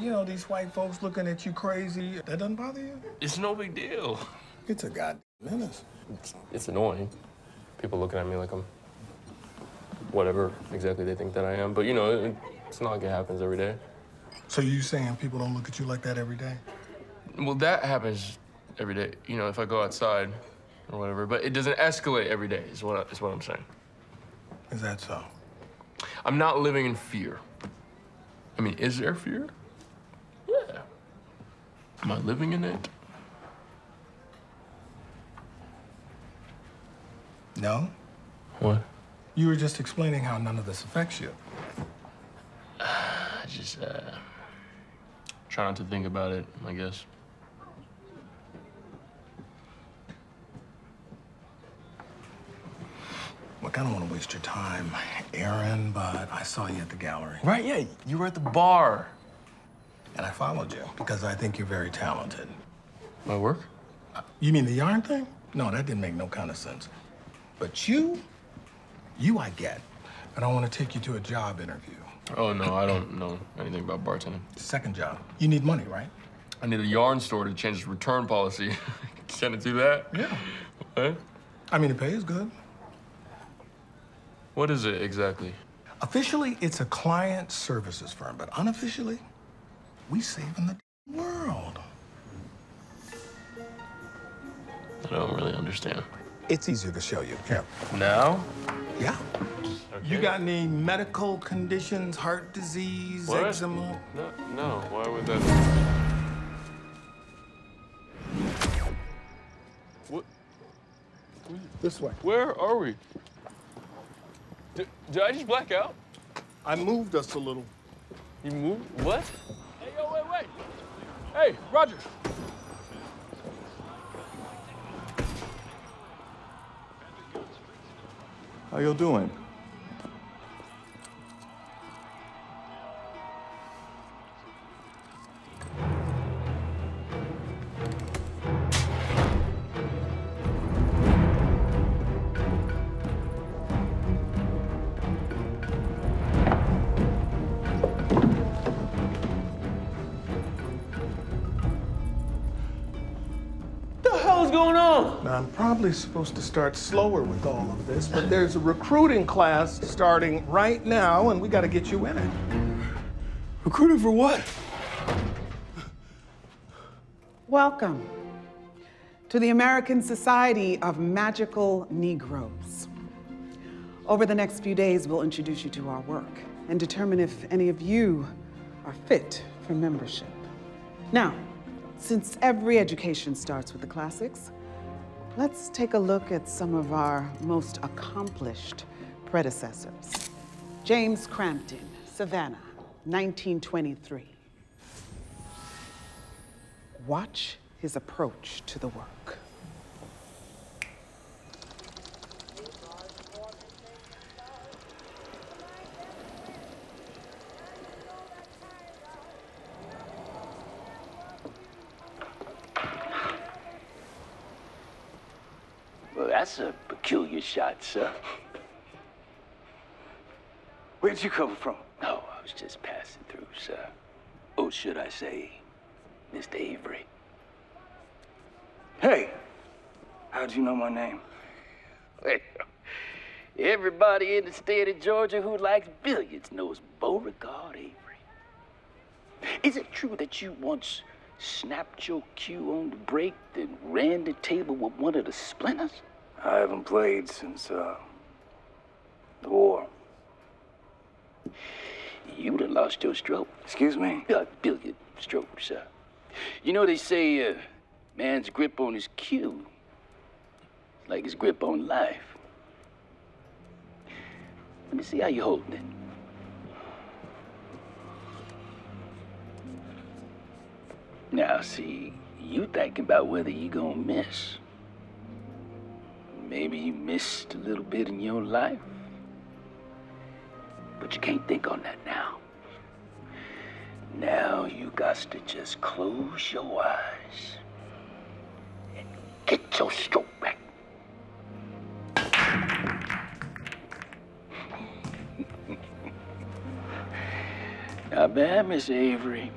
you know, these white folks looking at you crazy. That doesn't bother you? It's no big deal. It's a goddamn menace. It's, it's annoying. People looking at me like I'm whatever exactly they think that I am. But you know, it, it's not like it happens every day. So you saying people don't look at you like that every day? Well, that happens every day. You know, if I go outside or whatever. But it doesn't escalate every day. Is what I, is what I'm saying. Is that so? I'm not living in fear. I mean, is there fear? Yeah. Am I living in it? No? What? You were just explaining how none of this affects you. I just uh, try not to think about it, I guess. Look, I don't want to waste your time, Aren, but I saw you at the gallery. Right, yeah, you were at the bar. And I followed you because I think you're very talented. My work? Uh, you mean the yarn thing? No, that didn't make no kind of sense. But you, you I get. And I want to take you to a job interview. Oh, no, I don't know anything about bartending. Second job. You need money, right? I need a yarn store to change its return policy. Can it do that? Yeah. What? I mean, the pay is good. What is it exactly? Officially, it's a client services firm, but unofficially, we saving the world. I don't really understand. It's easier to show you. Here. Now? Yeah. You got any medical conditions, heart disease, What? eczema? No, no. Why would that? What? This way. Where are we? Did, did I just black out? I moved us a little. You moved? What? Hey. Hey, Roger. How you doing? Now, I'm probably supposed to start slower with all of this, but there's a recruiting class starting right now, and we got to get you in it. Recruiting for what? Welcome to the American Society of Magical Negroes. Over the next few days, we'll introduce you to our work and determine if any of you are fit for membership. Now, since every education starts with the classics, let's take a look at some of our most accomplished predecessors. James Crampton, Savannah, 1923. Watch his approach to the work. That's a peculiar shot, sir. Where'd you come from? No, I was just passing through, sir. Or should I say, Mr. Avery? Hey, how'd you know my name? Well, everybody in the state of Georgia who likes billiards knows Beauregard Avery. Is it true that you once snapped your cue on the break, then ran the table with one of the splinters? I haven't played since, uh, the war. You done lost your stroke. Excuse me? A billiard stroke, sir. You know, they say uh, man's grip on his cue like his grip on life. Let me see how you're holding it. Now, see, you thinking about whether you gonna miss. Missed a little bit in your life. But you can't think on that now. Now you got to just close your eyes and get your stroke back. Not bad, Miss Avery.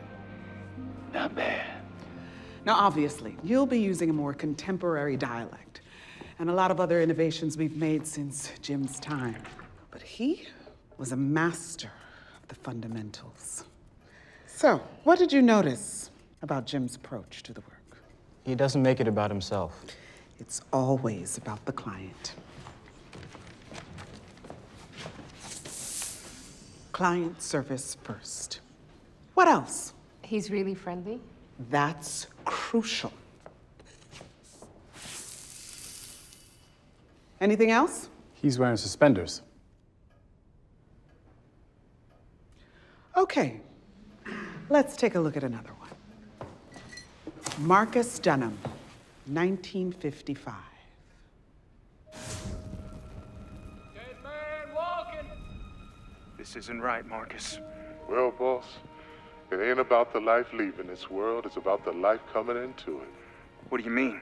Not bad. Now, obviously, you'll be using a more contemporary dialect and a lot of other innovations we've made since Jim's time. But he was a master of the fundamentals. So, what did you notice about Jim's approach to the work? He doesn't make it about himself. It's always about the client. Client service first. What else? He's really friendly. That's crucial. Anything else? He's wearing suspenders. Okay, let's take a look at another one. Marcus Dunham, 1955. This isn't right, Marcus. Well, boss, it ain't about the life leaving this world, it's about the life coming into it. What do you mean?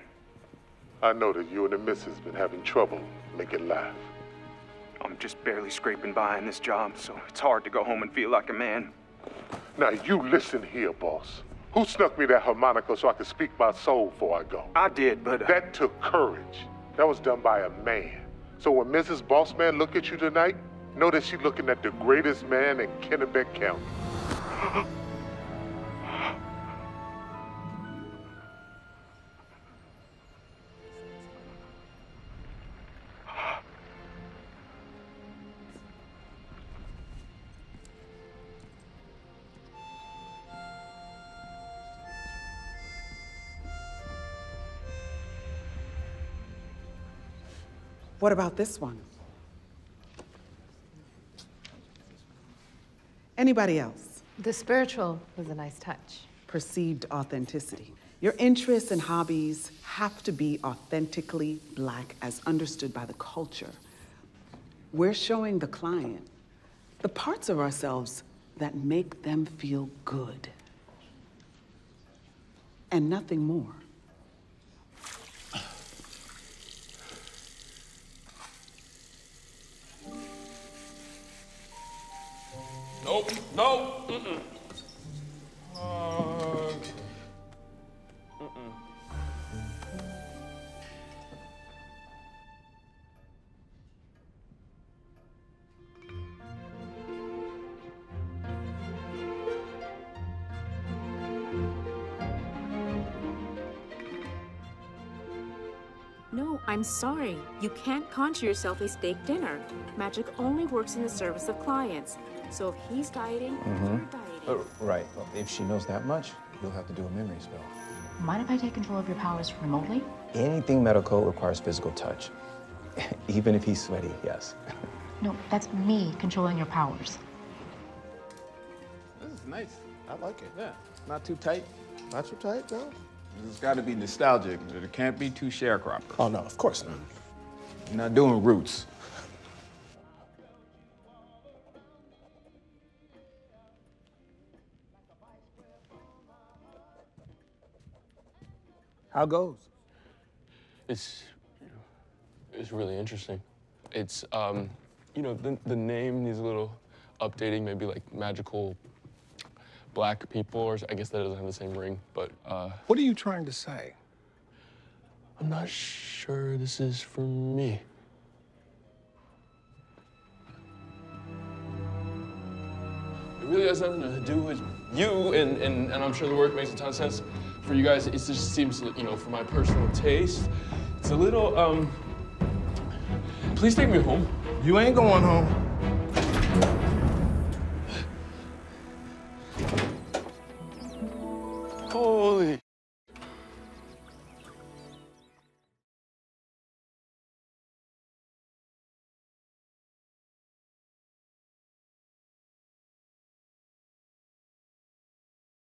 I know that you and the missus been having trouble making life. I'm just barely scraping by in this job, so it's hard to go home and feel like a man. Now, you listen here, boss. Who snuck me that harmonica so I could speak my soul before I go? I did, but. uh, That took courage. That was done by a man. So when Mrs. Bossman look at you tonight, know that she's looking at the greatest man in Kennebec County. What about this one? Anybody else? The spiritual was a nice touch. Perceived authenticity. Your interests and hobbies have to be authentically black as understood by the culture. We're showing the client the parts of ourselves that make them feel good. And nothing more. Nope. Nope. Mm-mm. Uh, I'm sorry. You can't conjure yourself a steak dinner. Magic only works in the service of clients. So if he's dieting, you're mm-hmm. dieting. Oh, right. Well, if she knows that much, you'll have to do a memory spell. Mind if I take control of your powers remotely? Anything medical requires physical touch. Even if he's sweaty, yes. No, that's me controlling your powers. This is nice. I like it. Yeah. Not too tight. Not too tight, though. It's got to be nostalgic. It can't be too sharecropper. Oh, no, of course not. You're not doing roots. How goes? it's it's really interesting. It's um, you know, the the name needs a little updating, maybe like magical black people, or I guess that doesn't have the same ring, but uh, What are you trying to say? I'm not sure this is for me. It really has nothing to do with you, and, and, and I'm sure the work makes a ton of sense for you guys. It just seems, you know, for my personal taste, it's a little, um, please take me home. You ain't going home.